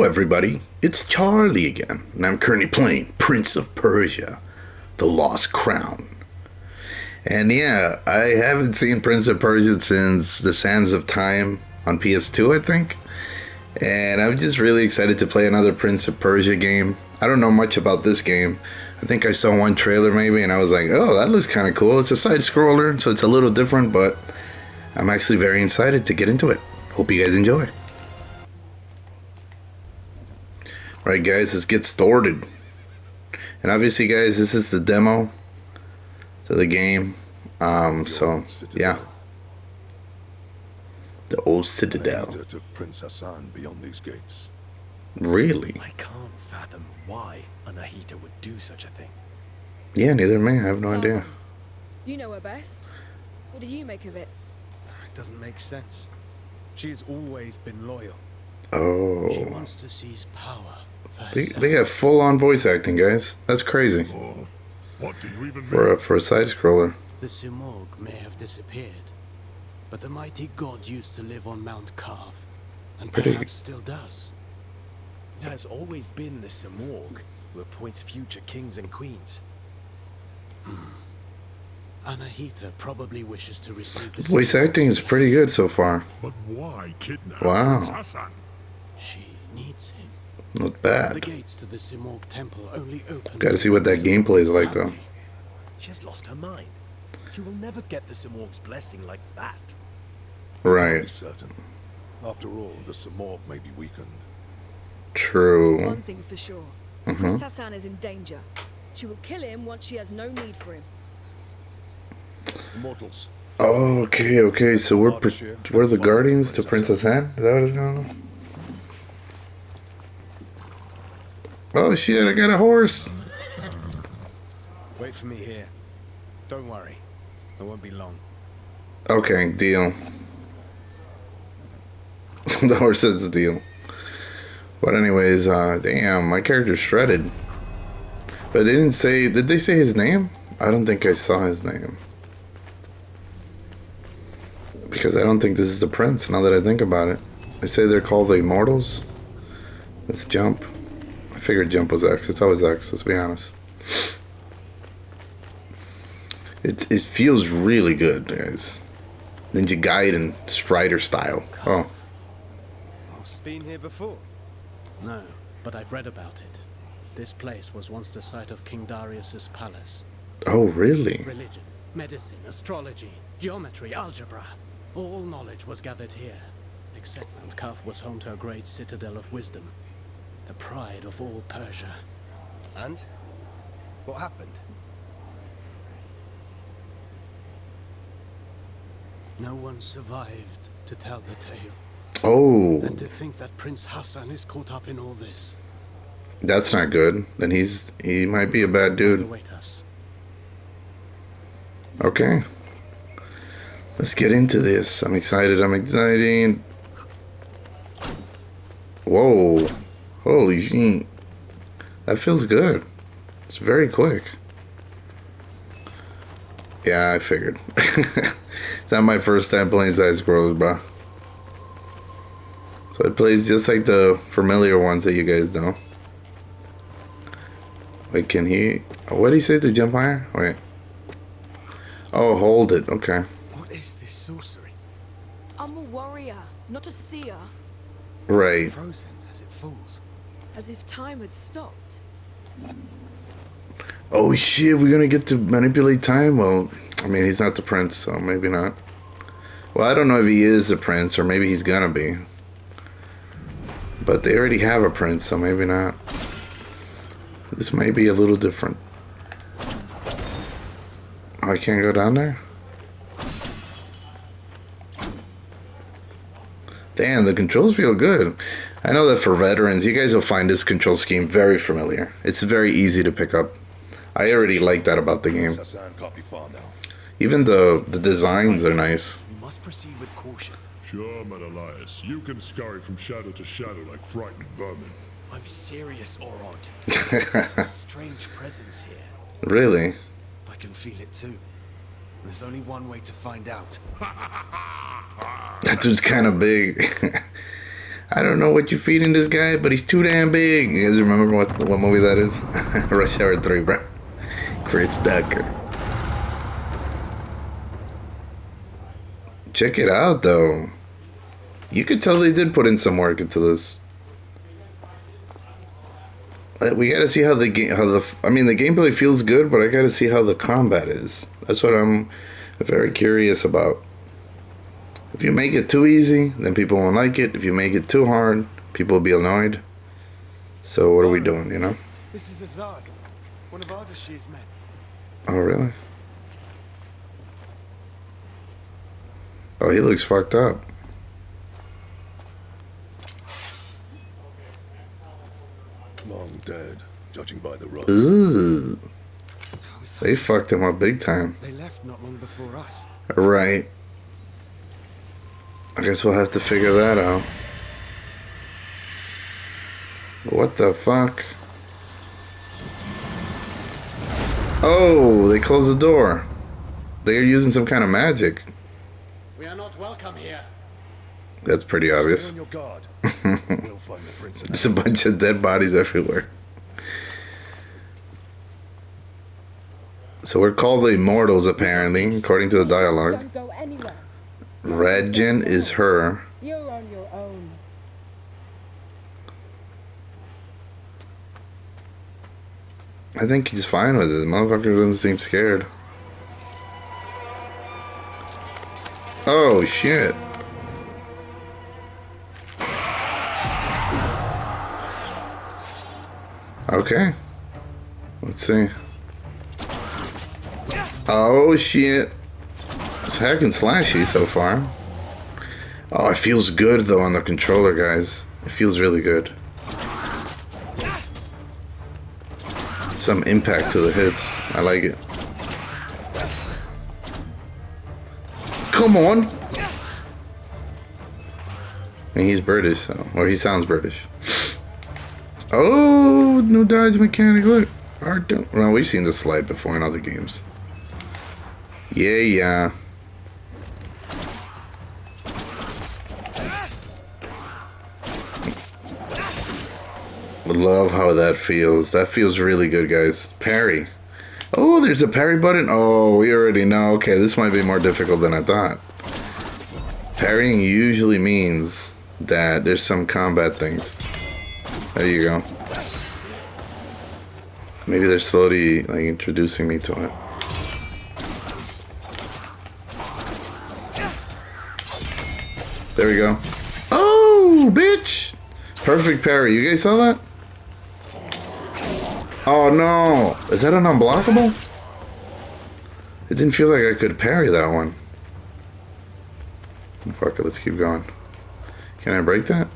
Hello, everybody. It's Charlie again, and I'm currently playing Prince of Persia, The Lost Crown. And yeah, I haven't seen Prince of Persia since The Sands of Time on PS2, I think. And I'm just really excited to play another Prince of Persia game. I don't know much about this game. I think I saw one trailer maybe, and I was like, oh, that looks kind of cool. It's a side scroller, so it's a little different, but I'm actually very excited to get into it. Hope you guys enjoy. Alright guys, let's get started. And obviously guys, this is the demo to the game. Um, so, yeah. The old citadel. Anahita took Prince Ghassan beyond these gates. Really? I can't fathom why Anahita would do such a thing. Yeah, neither me. I have no idea. You know her best. What do you make of it? It doesn't make sense. She has always been loyal. Oh. She Oh. wants to seize power They, they have full on voice acting, guys. That's crazy. Oh, what do you even For mean? a, for a side scroller. The Simurgh may have disappeared, but the mighty god used to live on Mount Qaf, and Pretty- perhaps still does. It has always been the Simurgh who appoints future kings and queens. Hmm. Anahita probably wishes to receive the Voice acting is pretty good so far. But why kidnap Wow. Prince Ghassan? She needs him. Not bad. The bad. gates to the Simurgh temple only open. Gotta see what that gameplay is like, though. She has lost her mind. She will never get the Simurgh's blessing like that. Be Right. certain. After all, the Simurgh may be weakened. True. One thing's for sure. Mm-hmm. Prince Ghassan is in danger. She will kill him once she has no need for him. Mortals. Okay, okay. So we're we're the guardians to Princess Anne. Is that what it's going on? Oh shit! I got a horse. Wait for me here. Don't worry. I won't be long. Okay, deal. the horse says the deal. But anyways, uh, damn, my character's shredded. But they didn't say. Did they say his name? I don't think I saw his name. Because I don't think this is the prince. Now that I think about it, they say they're called the Immortals. Let's jump. I figured jump was X. It's always X. Let's be honest. It it feels really good, guys. Ninja Gaiden Strider style. Oh, Been here before? No, but I've read about it. This place was once the site of King Darius's palace. oh, really? Religion, medicine, astrology, geometry, algebra. All knowledge was gathered here. Except Mount Qaf was home to a great citadel of wisdom. The pride of all Persia. And? What happened? No one survived to tell the tale. Oh, And to think that Prince Ghassan is caught up in all this. that's not good. Then he's he might be a bad dude. await us. Okay. Let's get into this. I'm excited. I'm excited. Whoa. Holy shit. That feels good. It's very quick. Yeah, I figured. it's not my first time playing side scrolls, bro. So it plays just like the familiar ones that you guys know. Wait, can he? Oh, what did he say to jump higher? Wait. Oh, hold it. Okay. What is this sorcery? I'm a warrior, not a seer. Right. Frozen as it falls. As if time had stopped. Oh shit, we're gonna get to manipulate time? Well, I mean, he's not the prince, so maybe not. Well, I don't know if he is the prince, or maybe he's gonna be. But they already have a prince, so maybe not. This may be a little different. Oh, I can't go down there? Damn, the controls feel good. I know that for veterans, you guys will find this control scheme very familiar. It's very easy to pick up. I already like that about the game. Prince Ghassan can't be far now. Even the the designs are nice. We must proceed with caution. Sure, Menolias. You can scurry from shadow to shadow like frightened vermin. I'm serious, Orod. There's a strange presence here. Really? I can feel it too. There's only one way to find out. That dude's kind of big. I don't know what you're feeding this guy, but he's too damn big. You guys remember what what movie that is? Rush Hour 3, bro. Chris Tucker. Check it out, though. You could tell they did put in some work into this. We gotta see how the game, how the, I mean, the gameplay feels good, but I gotta see how the combat is. That's what I'm very curious about. If you make it too easy, then people won't like it. If you make it too hard, people will be annoyed. So what are we doing, you know? This is Azad, one of Ardashir's men. Oh, really? Oh, he looks fucked up. Long dead, judging by the rust. Ooh, they fucked him up big time. They left not long before us. Right. I guess we'll have to figure that out. What the fuck? Oh, they closed the door. They're using some kind of magic. We are not welcome here. That's pretty Stay obvious. on your guard. we'll find the prince. There's a bunch of dead bodies everywhere. So we're called the Immortals, apparently, according to the dialogue. Don't go anywhere. Radjen is her. You're on your own. I think he's fine with it. Motherfucker doesn't seem scared. Oh shit. Okay. Let's see. Oh shit. It's hack and slashy so far. Oh, it feels good though on the controller, guys. It feels really good. Some impact to the hits. I like it. Come on! And he's British, so. Or he sounds British. Oh, no dodge mechanic. Look. Well, we've seen this slide before in other games. Yeah, yeah. Love how that feels. That feels really good, guys. Parry. Oh, there's a parry button. Oh, we already know. Okay, this might be more difficult than I thought. Parrying usually means that there's some combat things. There you go. Maybe they're slowly like introducing me to it. There we go. Oh, bitch! Perfect parry. You guys saw that? Oh no! Is that an unblockable? It didn't feel like I could parry that one. Fuck it, let's keep going. Can I break that?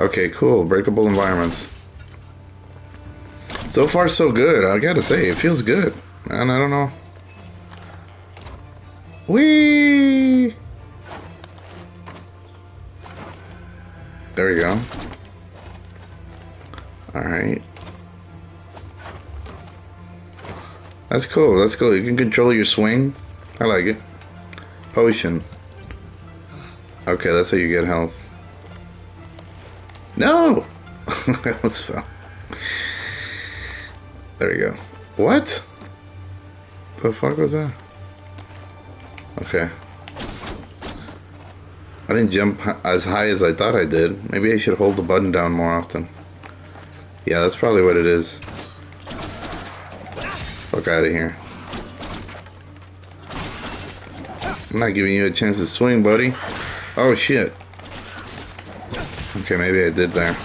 Okay, cool. Breakable environments. So far, so good. I gotta say, it feels good. And I don't know. Whee! There we go. Alright. That's cool. That's cool. You can control your swing. I like it. Potion. Okay, that's how you get health. No! I almost fell. There we go. What? The fuck was that? Okay. I didn't jump as high as I thought I did. Maybe I should hold the button down more often. Yeah, that's probably what it is. Out of here. I'm not giving you a chance to swing, buddy. Oh shit. Okay, maybe I did there.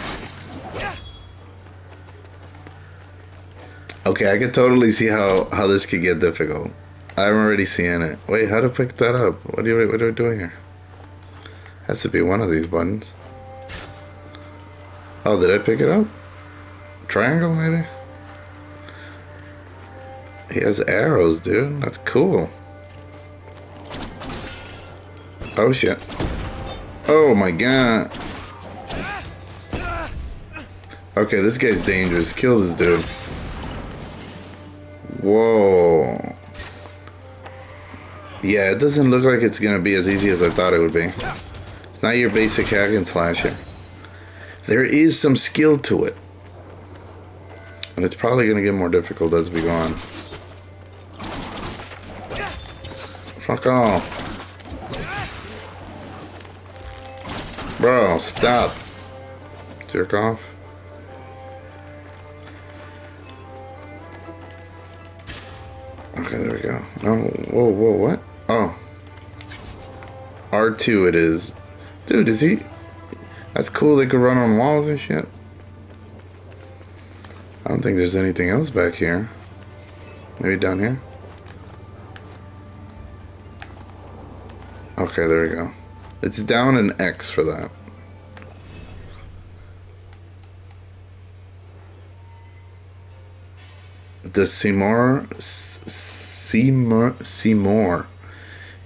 Okay, I could totally see how how this could get difficult. I'm already seeing it. Wait, how to pick that up? What are you what are we doing here? Has to be one of these buttons. Oh, did I pick it up? Triangle, maybe? He has arrows, dude. That's cool. Oh, shit. Oh, my God. Okay, this guy's dangerous. Kill this dude. Whoa. Yeah, it doesn't look like it's gonna be as easy as I thought it would be. It's not your basic hack and slasher. There is some skill to it. And it's probably going to get more difficult as we go on. Fuck off. Bro, stop. Jerk off. Okay, there we go. No, whoa, whoa, what? Oh. R2 it is. Dude, is he... That's cool, they could run on walls and shit. I don't think there's anything else back here. Maybe down here? Okay, there we go. It's down an X for that. The Simurgh, Simurgh, Simurgh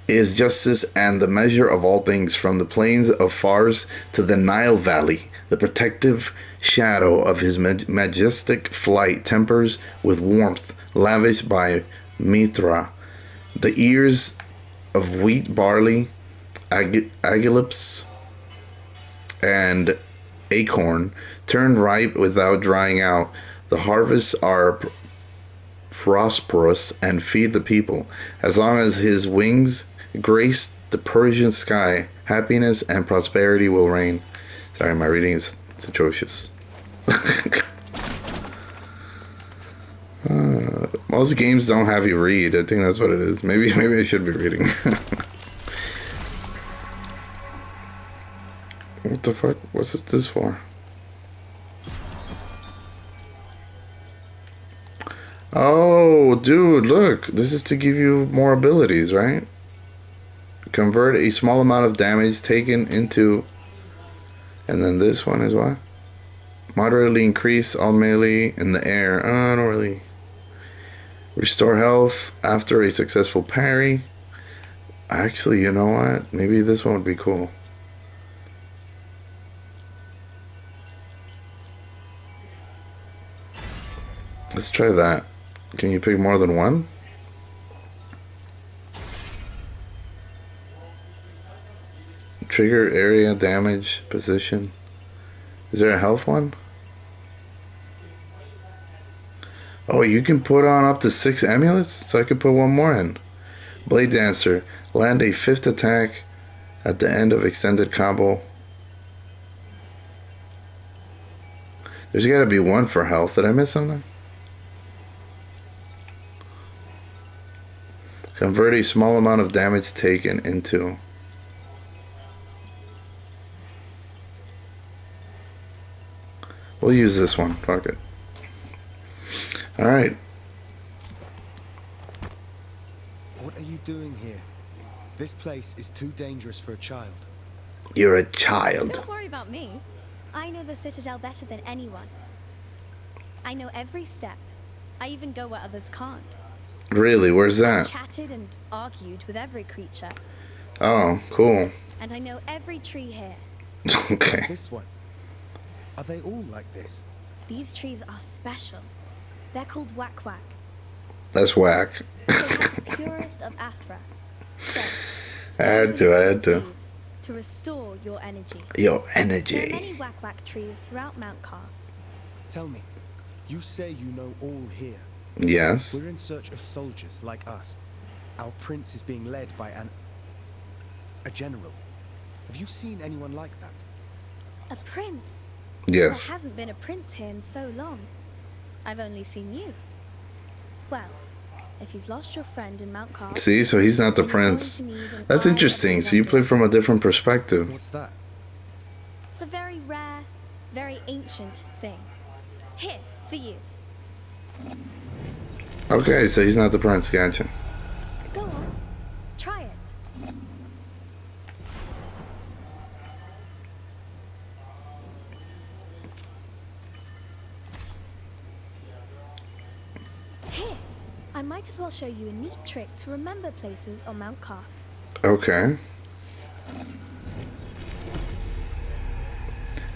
is justice and the measure of all things from the plains of Fars to the Nile Valley. The protective shadow of his majestic flight tempers with warmth lavished by Mithra. The ears of wheat, barley, ag- agalips, and acorn turn ripe without drying out. The harvests are pr- prosperous and feed the people. As long as his wings grace the Persian sky, happiness and prosperity will reign. Sorry, my reading is it's atrocious. uh, most games don't have you read. I think that's what it is. Maybe maybe I should be reading. what the fuck? What's this for? Oh, dude, look. This is to give you more abilities, right? Convert a small amount of damage taken into... And then this one is what? Moderately increase all melee in the air. Oh, I don't really... Restore health after a successful parry. Actually, you know what? Maybe this one would be cool. Let's try that. Can you pick more than one? Trigger area damage position. Is there a health one? Oh, you can put on up to six amulets? So I could put one more in. Blade Dancer. Land a fifth attack at the end of extended combo. There's gotta be one for health. Did I miss something? Convert a small amount of damage taken into We'll use this one. Fuck it. Alright. What are you doing here? This place is too dangerous for a child. You're a child. Don't worry about me. I know the Citadel better than anyone. I know every step. I even go where others can't. Really? Where's that? Chatted and argued with every creature. Oh, cool. And I know every tree here. okay. This one. Are they all like this? These trees are special. They're called Wak-Wak. That's whack. They purest of Athra. So, I had to, I had to. To restore your energy. Your energy. There are energy. many Wak-Wak trees throughout Mount Qaf. Tell me, you say you know all here. Yes. We're in search of soldiers like us. Our prince is being led by an... a general. Have you seen anyone like that? A prince. Yes. There hasn't been a prince here in so long. I've only seen you. Well, if you've lost your friend in Mount Qaf, See, so he's not the then you're going prince. to need an That's interesting. So you play from a different perspective. What's that? It's a very rare, very ancient thing. Here, for you. Okay, so he's not the prince. Gotcha. Go on. Try it. I might as well show you a neat trick to remember places on Mount Qaf. Okay.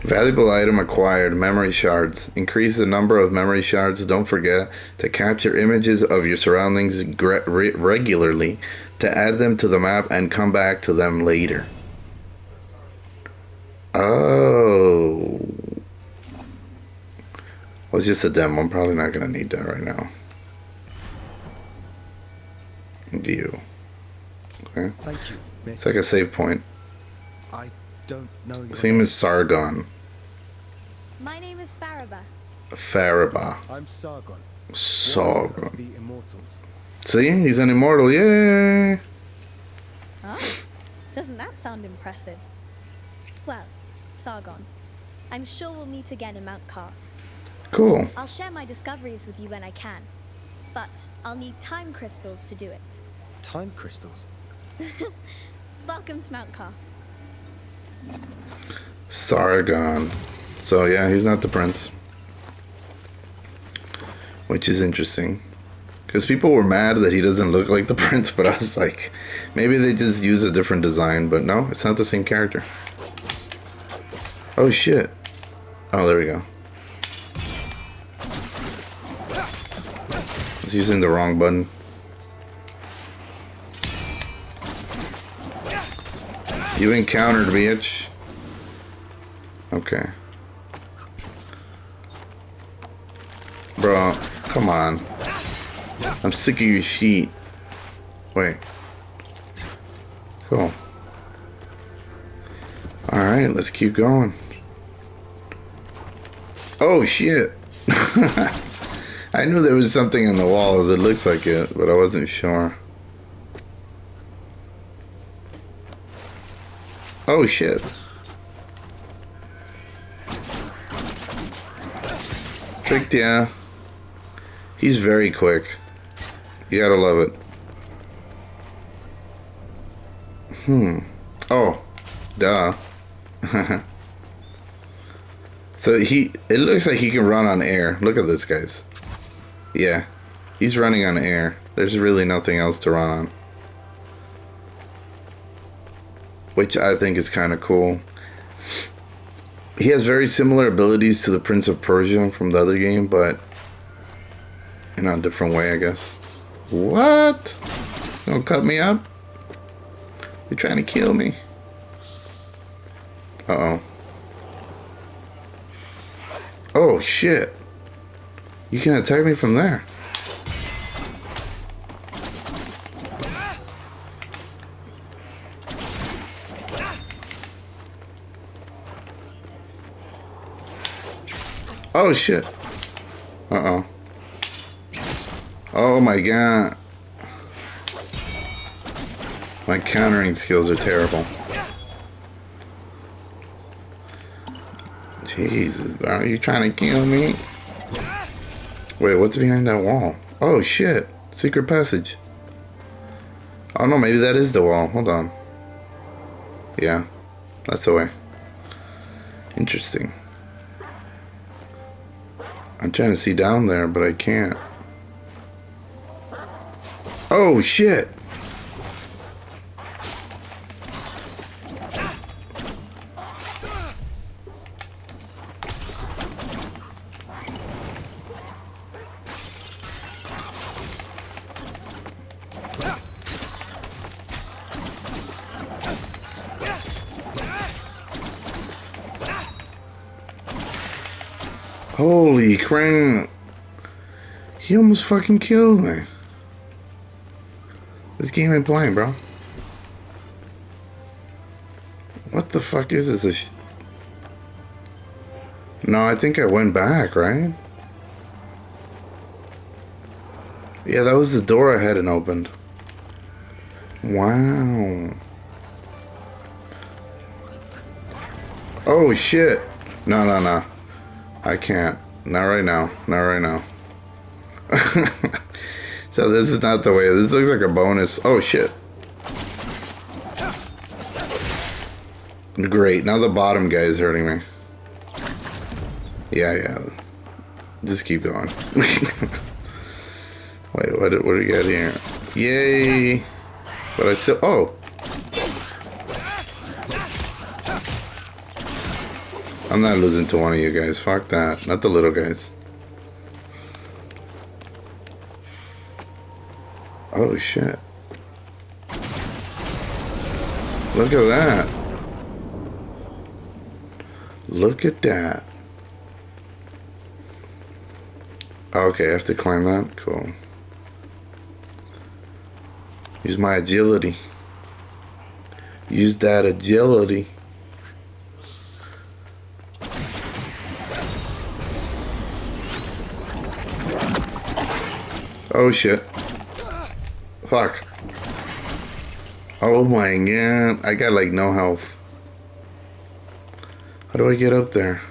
Valuable item acquired, memory shards. Increase the number of memory shards. Don't forget to capture images of your surroundings re- regularly to add them to the map and come back to them later. Oh. Well, it's just a demo. I'm probably not going to need that right now. View. Okay. Thank you, Miss. It's like a save point. I don't know your His name is Sargon. My name is Fariba. Fariba. I'm Sargon. Sargon. the Immortals. See? He's an immortal. Yay! Oh, doesn't that sound impressive? Well, Sargon, I'm sure we'll meet again in Mount Qaf. Cool. I'll share my discoveries with you when I can, but I'll need time crystals to do it. Time crystals. Welcome to Mount Qaf. Sargon. So yeah, he's not the prince. Which is interesting. Because people were mad that he doesn't look like the prince, but I was like, maybe they just use a different design, but no, it's not the same character. Oh shit. Oh, there we go. I was using the wrong button. You encountered, bitch. Okay. Bro, come on. I'm sick of your sheet. Wait. Cool. Alright, let's keep going. Oh shit. I knew there was something in the wall that looks like it, but I wasn't sure. Oh shit. Tricked ya. He's very quick. You gotta love it. Hmm. Oh. Duh. so he, it looks like he can run on air. Look at this, guys. Yeah. He's running on air. There's really nothing else to run on. Which I think is kind of cool. He has very similar abilities to the Prince of Persia from the other game, but in a different way, I guess. What? Don't cut me up? They're trying to kill me. Uh oh. Oh shit. You can attack me from there. Oh shit. Uh oh. Oh my god. My countering skills are terrible. Jesus, bro, are you trying to kill me? Wait, what's behind that wall? Oh shit, secret passage. Oh no, maybe that is the wall. Hold on. Yeah, that's the way. Interesting. I'm trying to see down there, but I can't. Oh shit! Crap! He almost fucking killed me. This game ain't playing, bro. What the fuck is this? No, I think I went back, right? Yeah, that was the door I hadn't opened. Wow. Oh shit. No, no, no. I can't. Not right now. Not right now. so this is not the way. This looks like a bonus. Oh shit. Great. Now the bottom guy is hurting me. Yeah, yeah. Just keep going. Wait, what, what do we got here? Yay! But I still... Oh! I'm not losing to one of you guys. Fuck that. Not the little guys. Oh shit. Look at that. Look at that. Okay, I have to climb that? Cool. Use my agility. Use that agility. Oh shit. Fuck. Oh my god. I got like no health. How do I get up there?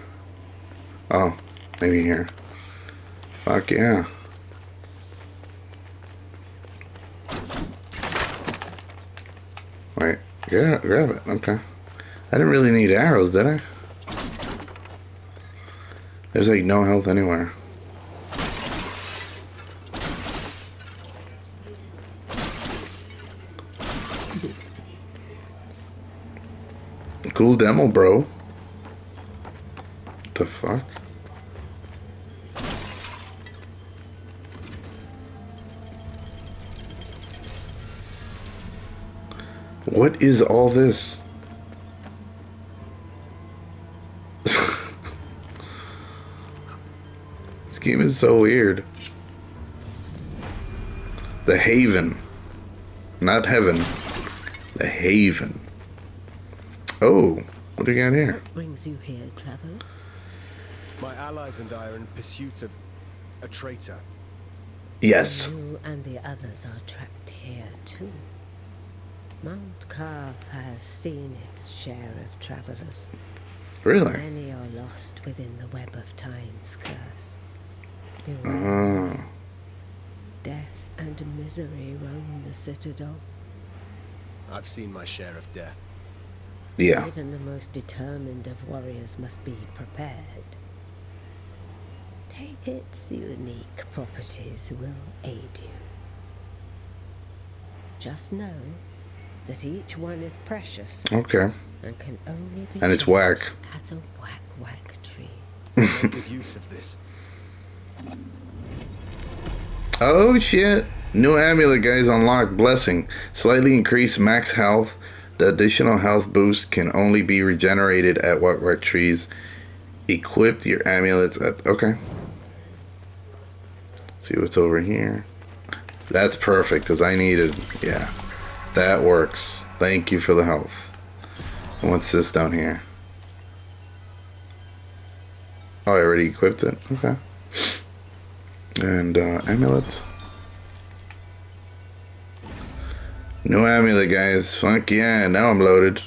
Oh, maybe here. Fuck yeah. Wait, yeah, grab it. Okay. I didn't really need arrows, did I? There's like no health anywhere. Cool demo, bro. What the fuck? What is all this? this game is so weird. The Haven. Not heaven. The Haven. Oh, what do you got here? What Brings you here, traveler? My allies and I are in pursuit of a traitor. Yes. You and the others are trapped here too. Mount Qaf has seen its share of travelers. Really? Many are lost within the web of time's curse. Beware. Oh. Death and misery roam the citadel. I've seen my share of death. Yeah. Even the most determined of warriors must be prepared. Its unique properties will aid you. Just know that each one is precious Okay. and can only be And it's whack. as a whack whack tree. Make good use of this. Oh shit. New amulet guys unlocked. Blessing. Slightly increased max health. The additional health boost can only be regenerated at what what trees. Equipped your amulets at okay. See what's over here. That's perfect because I needed yeah. That works. Thank you for the health. And What's this down here? Oh, I already equipped it. Okay. And uh. No amulet, guys. Fuck yeah, now I'm loaded.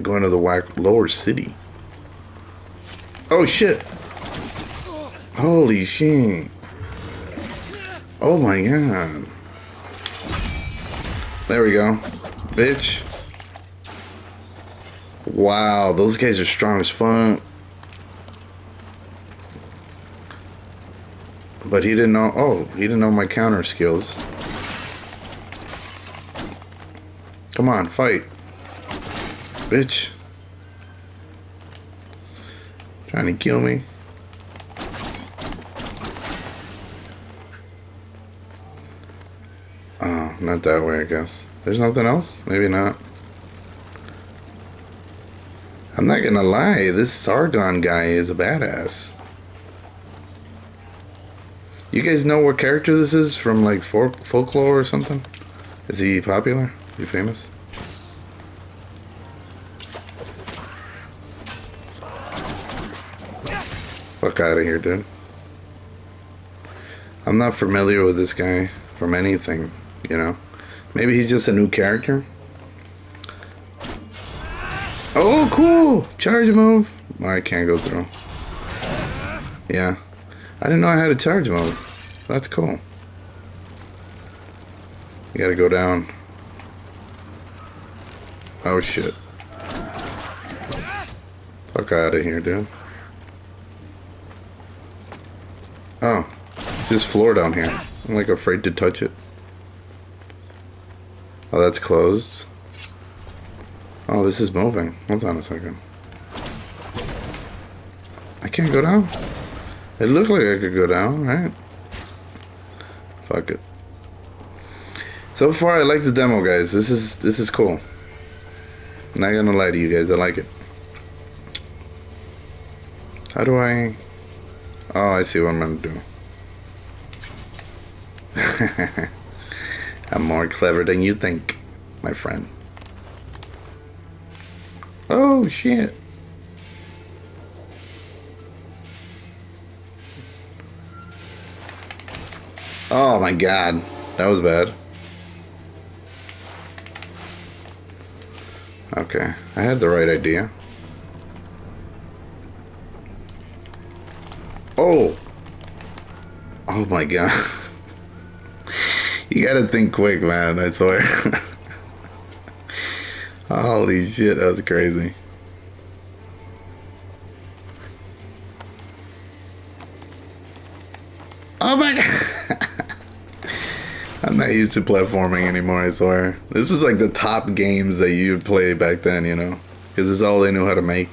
Going to the whack lower city. Oh shit! Holy shit! Oh my god! There we go, bitch. Wow, those guys are strong as fuck. But he didn't know. Oh, he didn't know my counter skills. Come on, fight. Bitch. Trying to kill me. Oh, not that way, I guess. There's nothing else? Maybe not. I'm not gonna lie, this Sargon guy is a badass. You guys know what character this is from like folk folklore or something? Is he popular? Is he famous? Fuck out of here, dude. I'm not familiar with this guy from anything, you know? Maybe he's just a new character? Oh, cool! Charge move! Oh, I can't go through. Yeah. I didn't know I had a charge mode. That's cool. You gotta go down. Oh shit. Fuck out of here, dude. Oh. It's just floor down here. I'm like afraid to touch it. Oh, that's closed. Oh, this is moving. Hold on a second. I can't go down? It looked like I could go down, right? Fuck it. So far, I like the demo, guys. This is this is cool. Not gonna lie to you guys, I like it. How do I? Oh, I see what I'm gonna do. I'm more clever than you think, my friend. Oh shit. Oh my god. That was bad. Okay, I had the right idea. Oh! Oh my god. you gotta think quick, man, I swear. Holy shit, that was crazy. Oh my god! I'm not used to platforming anymore, I swear. This was like the top games that you would play back then, you know? Because it's all they knew how to make.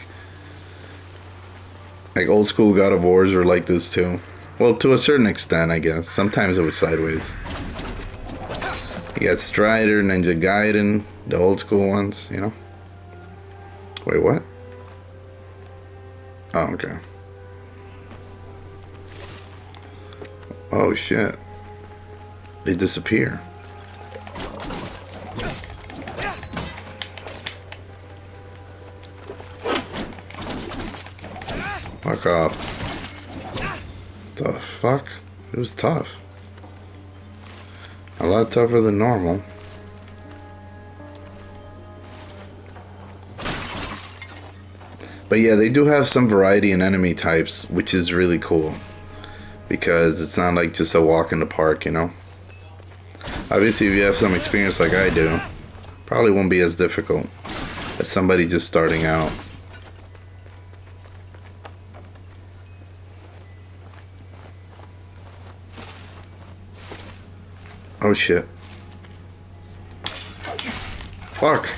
Like old school God of Wars were like this too. Well, to a certain extent, I guess. Sometimes it was sideways. You got Strider, Ninja Gaiden, the old school ones, you know? Wait, what? Oh, okay. Oh, shit. They disappear. Fuck off. The fuck? It was tough. A lot tougher than normal. But yeah, they do have some variety in enemy types, which is really cool. Because it's not like just a walk in the park, you know? Obviously, if you have some experience like I do, probably won't be as difficult as somebody just starting out. Oh shit. Fuck.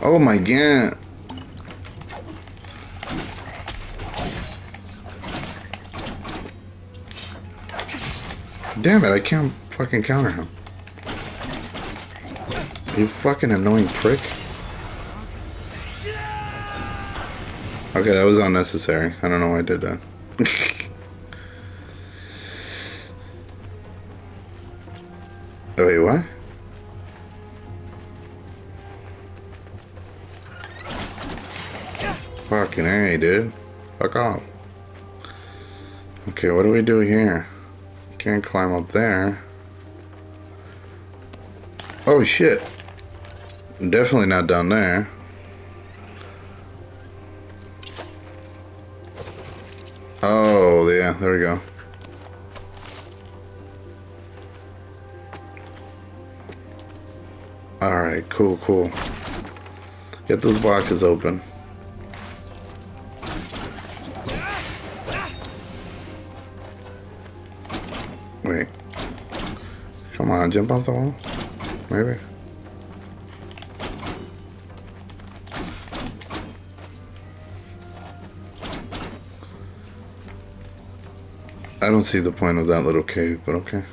Oh my god. Damn it, I can't fucking counter him. You fucking annoying prick. Okay, that was unnecessary. I don't know why I did that. oh, wait, what? Fucking A, dude. Fuck off. Okay, what do we do here? Can't climb up there. Oh shit. Definitely not down there. Oh, yeah, there we go. Alright, cool, cool. Get those boxes open. On, jump off the wall? Maybe. I don't see the point of that little cave, but okay.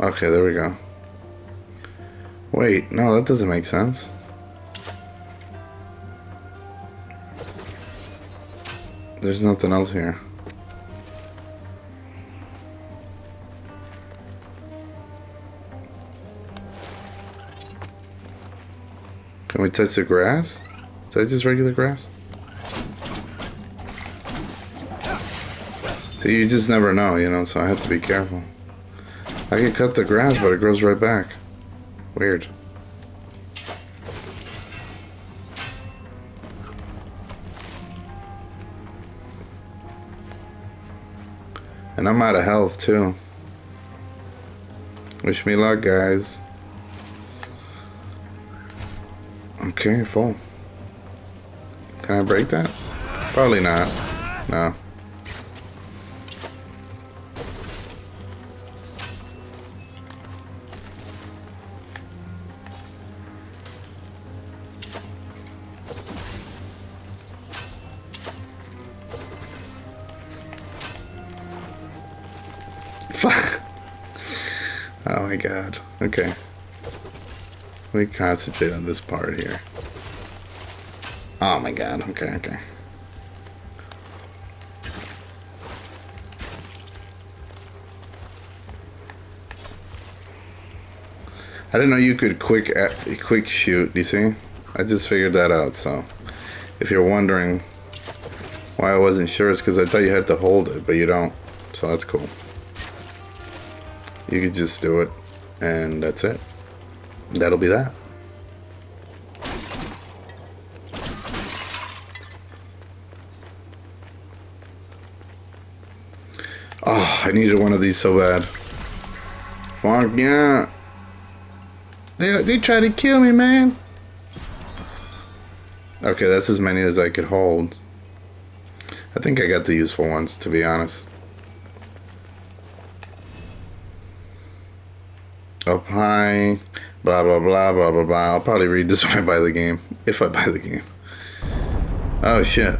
Okay, there we go. Wait, no, that doesn't make sense. There's nothing else here. We touch the grass? Is that just regular grass? So you just never know, you know, so I have to be careful. I can cut the grass, but it grows right back. Weird. And I'm out of health too. Wish me luck, guys. Okay, full. Can I break that? Probably not. No. oh my god. Okay. Let me concentrate on this part here. Oh my god. Okay, okay. I didn't know you could quick quick shoot. You see? I just figured that out. So, if you're wondering why I wasn't sure, it's because I thought you had to hold it, but you don't. So that's cool. You could just do it, and that's it. That'll be that. Oh, I needed one of these so bad. Fuck yeah. They, they tried to kill me, man. Okay, that's as many as I could hold. I think I got the useful ones, to be honest. Up high, blah, blah, blah, blah, blah, blah. I'll probably read this when I buy the game. If I buy the game. Oh, shit.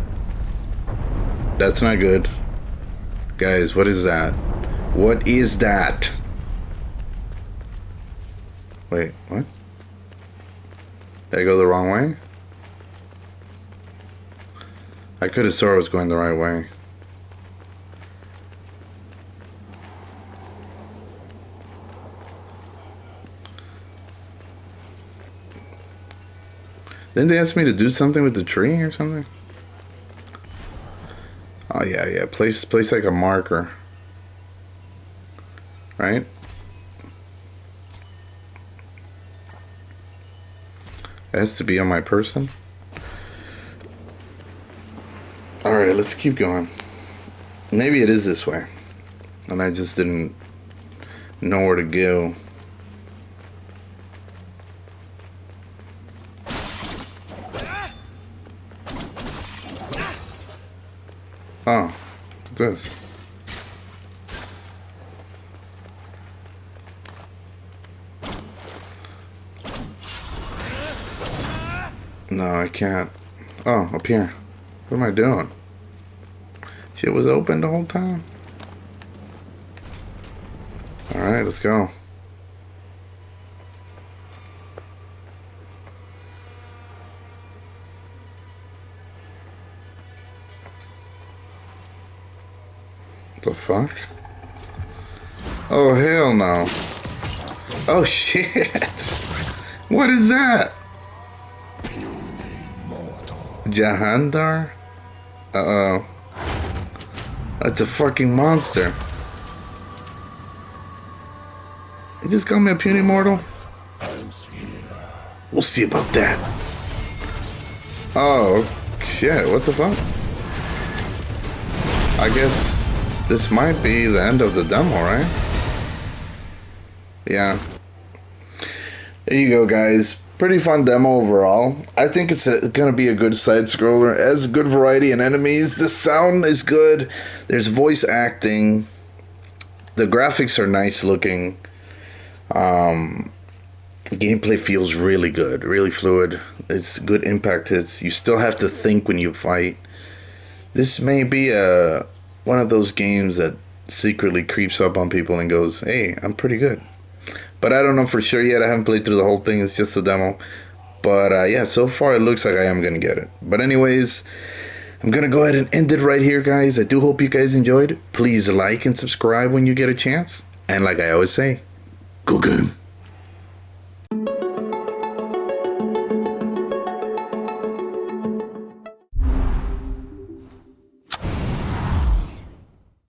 That's not good. Guys, what is that? What is that? Wait, what? Did I go the wrong way? I could have swore I was going the right way. Didn't they ask me to do something with the tree or something? Oh yeah, yeah. Place place like a marker. Right? It has to be on my person. Alright, let's keep going. Maybe it is this way. And I just didn't know where to go. Oh, look at this. No, I can't. Oh, up here. What am I doing? Shit was open the whole time. Alright, let's go. Fuck? Oh, hell no. Oh, shit. What is that? Jahandar? Uh-oh. That's a fucking monster. He just called me a puny mortal? We'll see about that. Oh, shit, what the fuck? I guess this might be the end of the demo, right? Yeah. There you go, guys pretty fun demo overall. I think it's going to be a good side scroller. It has a good variety in enemies. The sound is good. There's voice acting. The graphics are nice looking. Um, the gameplay feels really good, really fluid. It's good impact hits. You still have to think when you fight. This may be a one of those games that secretly creeps up on people and goes, "Hey, I'm pretty good." But I don't know for sure yet. I haven't played through the whole thing. It's just a demo. But uh, yeah, so far it looks like I am to get it. But anyways, I'm to go ahead and end it right here, guys. I do hope you guys enjoyed. Please like and subscribe when you get a chance. And like I always say, go good.